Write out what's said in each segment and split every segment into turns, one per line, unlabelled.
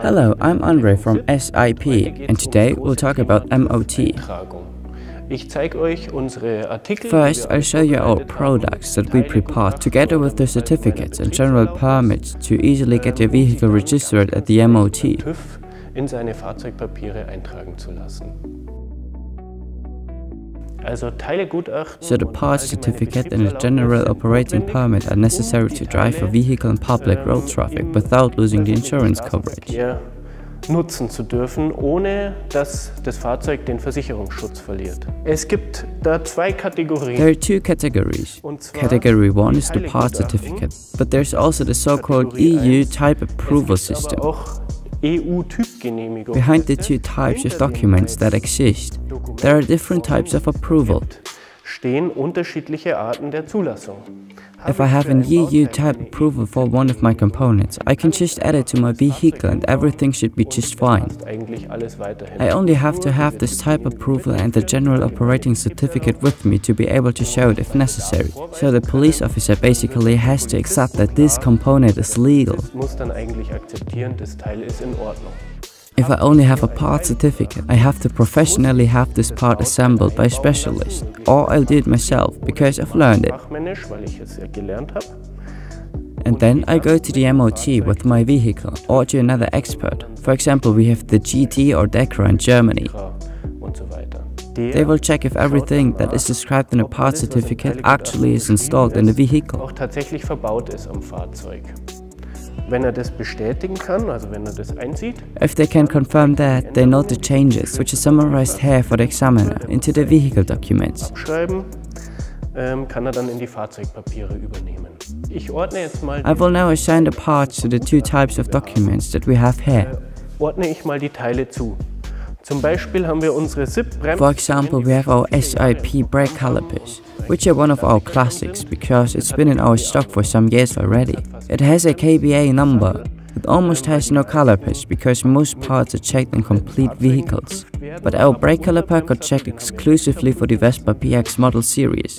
Hello, I'm Andre from SIP and today we'll talk about MOT. First, I'll show you our products that we prepare together with the certificates and general permits to easily get your vehicle registered at the MOT. So the parts certificate and a general operating permit are um necessary to drive a vehicle in public road traffic without losing the insurance coverage.
nutzen zu dürfen, ohne dass das Fahrzeug den Versicherungsschutz verliert. Es gibt da zwei Kategorien.
There are two categories. Category 1 is the part certificate, but there's also the so-called EU type approval system. Behind the two types of documents that exist, there are different types of approval.
Stehen unterschiedliche Arten der Zulassung.
If I have an EU type approval for one of my components, I can just add it to my vehicle and everything should be just fine. I only have to have this type approval and the general operating certificate with me to be able to show it if necessary. So the police officer basically has to accept that this component is legal. If I only have a part certificate, I have to professionally have this part assembled by a specialist, or I'll do it myself because I've learned it. And then I go to the MOT with my vehicle or to another expert. For example, we have the GTÜ or DEKRA in Germany. They will check if everything that is described in a part certificate actually is installed in the vehicle. If they can confirm that, they note the changes, which is summarized here for the examiner, into the vehicle documents.
Ähm, er dann in die Fahrzeugpapiere übernehmen. Ich ordne jetzt mal.
I will now assign the parts to the two types of documents that we have here.
Äh, ordne ich mal die Teile zu. Zum Beispiel haben wir unsere SIP-Bremsen.
For example, we have our SIP brake calipers which are one of our classics because it's been in our stock for some years already. It has a KBA number. It almost has no calipers because most parts are checked in complete vehicles. But our brake caliper got checked exclusively for the Vespa PX model series.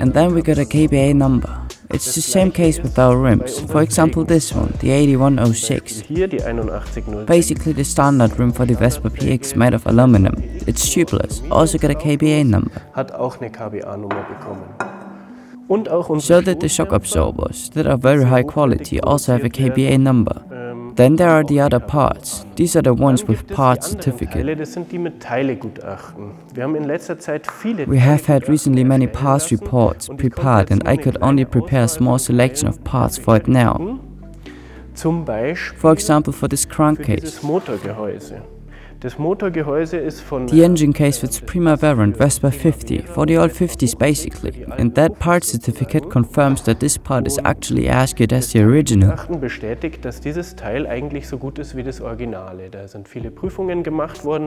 And then we got a KBA number. It's the same case with our rims. For example, this one, the 8106. Basically the standard rim for the Vespa PX made of aluminum. It's tubeless, also got a KBA number. So that the shock absorbers, that are very high quality, also have a KBA number. Then there are the other parts. These are the ones with part certificate. We have had recently many parts reports prepared and I could only prepare a small selection of parts for it now. For example, for this crankcase. The engine case fits Primavera and Vespa 50, for the old 50s basically, and that part certificate confirms that this part is actually as good as the original. A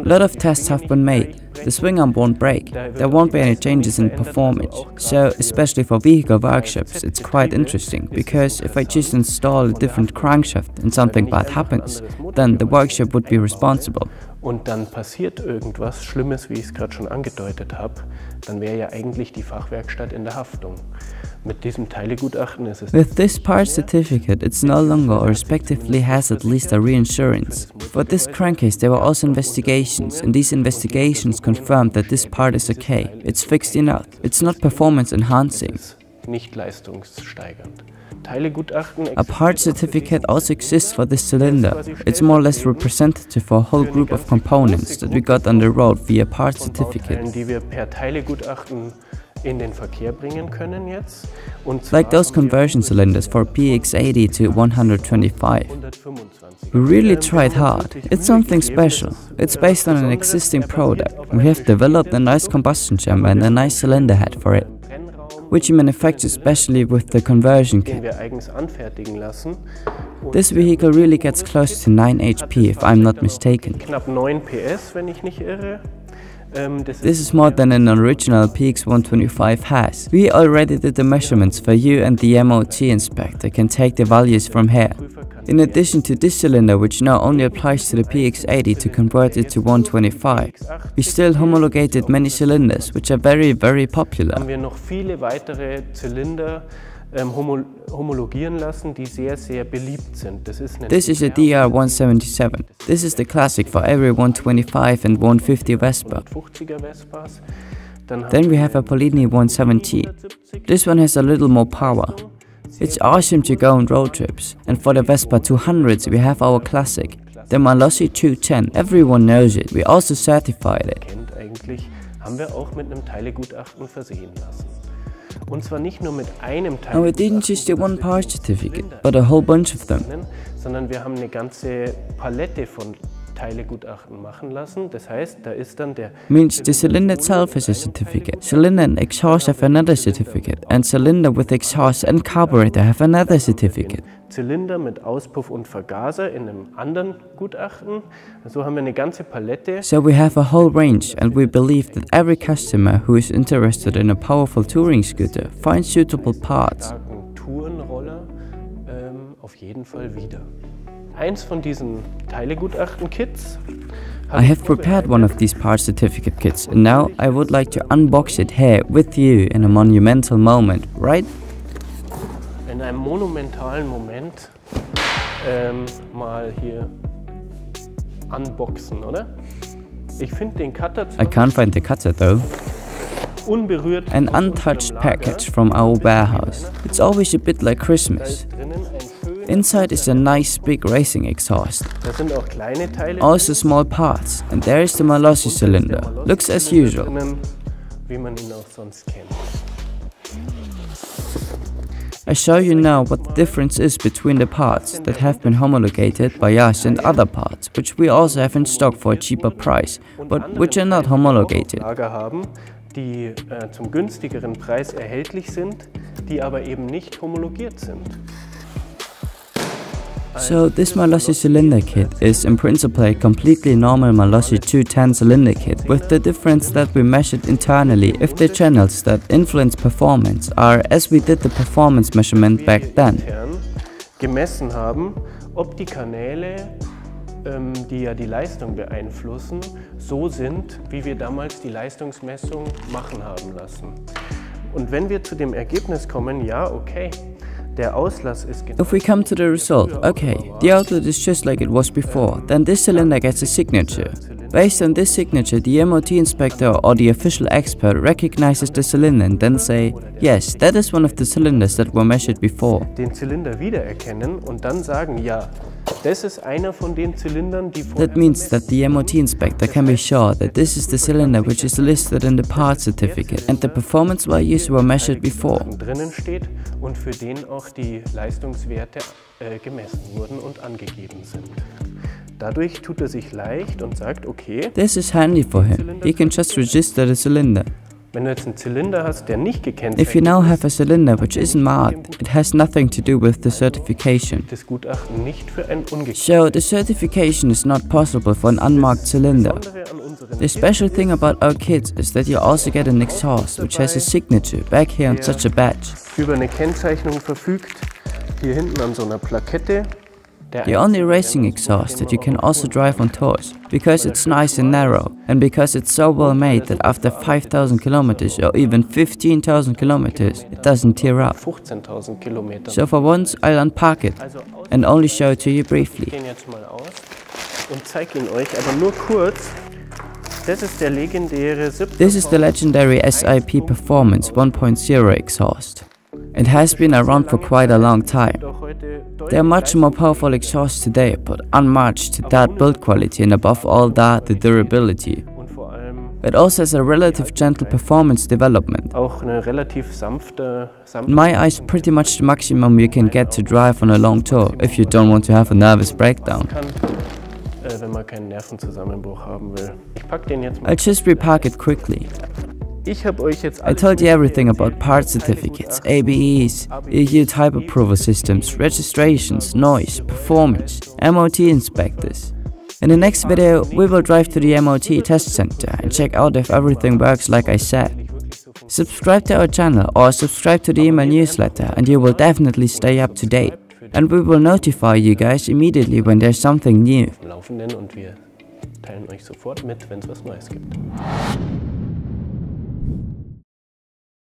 lot of tests have been made. The swing arm won't break. There won't be any changes in performance. So, especially for vehicle workshops, it's quite interesting, because if I just install a different crankshaft and something bad happens, then the workshop would be responsible.
Und dann passiert irgendwas Schlimmes, wie ich es gerade schon angedeutet habe, dann wäre ja eigentlich die Fachwerkstatt in der Haftung. Mit diesem Teilegutachten ist es.
With this part certificate, it's no longer or respectively has at least a reinsurance. For this crankcase, there were also investigations, and these investigations confirmed that this part is okay. It's fixed enough. It's not performance enhancing.
Nicht leistungssteigernd.
A part certificate also exists for this cylinder. It's more or less representative for a whole group of components that we got on the road via part certificate. Like those conversion cylinders for PX80 to 125. We really tried hard. It's something special. It's based on an existing product. We have developed a nice combustion chamber and a nice cylinder head for it which he manufactures specially with the conversion kit. This vehicle really gets close to 9 HP if I'm not mistaken. Ähm, this is more than an original PX125 has. We already did the measurements for you and the MOT inspector can take the values from here. In addition to this cylinder which now only applies to the PX80 to convert it to 125, we still homologated many cylinders which are very very popular.
ähm, homologieren lassen, die sehr, sehr beliebt sind.
Das ist This is a DR177. This is the classic for every 125 and 150 Vespa. Then we have a Polini 170. This one has a little more power. It's awesome to go on road trips. And for the Vespa 200s, we have our classic, the Malossi 210. Everyone knows it. We also certified it.
haben wir auch mit einem Teilegutachten versehen lassen. Und zwar nicht nur mit einem
Teil. And we didn't just get one part certificate, but a whole bunch of them.
Sondern wir haben eine ganze Palette von Teilegutachten machen lassen. Das heißt, da ist dann der
means the cylinder itself is a certificate. Cylinder and exhaust have another certificate, and cylinder with exhaust and carburetor have another certificate.
Zylinder mit Auspuff und Vergaser in einem anderen Gutachten. So haben wir eine ganze Palette.
So we have a whole range and we believe that every customer who is interested in a powerful touring scooter finds suitable parts.
Tourenroller ähm, auf jeden Fall wieder. Eins von diesen Teilegutachten-Kits
I have prepared one of these part certificate kits and now I would like to unbox it here with you in a monumental moment, right?
in einem monumentalen Moment ähm, mal hier unboxen, oder? Ich finde den Cutter
I can't find the cutter though. An untouched package from our warehouse. It's always a bit like Christmas. Inside is a nice big racing exhaust. Also small parts. And there is the Malossi cylinder. Looks as usual. Wie man ihn auch sonst kennt. I show you now what the difference is between the parts that have been homologated by us and other parts, which we also have in stock for a cheaper price, but which are not homologated.
die äh, zum günstigeren Preis erhältlich sind, die aber eben nicht homologiert sind.
So this Malossi cylinder kit is in principle a completely normal Malossi 210 cylinder kit with the difference that we measured internally if the channels that influence performance are as we did the performance measurement back then.
gemessen haben, ob die Kanäle, ähm, die ja die Leistung beeinflussen, so sind, wie wir damals die Leistungsmessung machen haben lassen. Und wenn wir zu dem Ergebnis kommen, ja, okay,
If we come to the result, okay, the outlet is just like it was before, then this cylinder gets a signature. Based on this signature, the MOT inspector or the official expert recognizes the cylinder and then say, yes, that is one of the cylinders that were measured before.
Den Zylinder wiedererkennen und dann sagen, ja, das ist einer von den Zylindern, die
That means that the MOT inspector can be sure that this is the cylinder which is listed in the part certificate and the performance values were measured before.
drinnen steht und für den auch die Leistungswerte äh, gemessen wurden und angegeben sind. Dadurch tut er sich leicht und sagt, okay.
This is handy for him. He can just register the cylinder.
Wenn du jetzt einen Zylinder hast, der nicht gekennzeichnet
If you now have a cylinder which isn't marked, it has nothing to do with the certification.
Das Gutachten nicht für ein
so the certification is not possible for an unmarked cylinder. The special thing about our kits is that you also get an exhaust which has a signature back here on such a badge.
Über eine Kennzeichnung verfügt, hier hinten an so einer Plakette
the only racing exhaust that you can also drive on tours, because it's nice and narrow, and because it's so well made that after 5000 kilometers or even 15,000 kilometers, it doesn't tear up. So for once, I'll unpack it and only show it to you briefly. This is the legendary SIP Performance 1.0 exhaust. It has been around for quite a long time. They are much more powerful exhausts today, but unmatched to that build quality and above all that, the durability. It also has a relative gentle performance development. In my eyes, pretty much the maximum you can get to drive on a long tour if you don't want to have a nervous breakdown. I'll just repack it quickly. I told you everything about part certificates, ABEs, EU type approval systems, registrations, noise, performance, MOT inspectors. In the next video, we will drive to the MOT test center and check out if everything works like I said. Subscribe to our channel or subscribe to the email newsletter and you will definitely stay up to date. And we will notify you guys immediately when there's something new.
teilen euch sofort mit, wenn es was Neues gibt.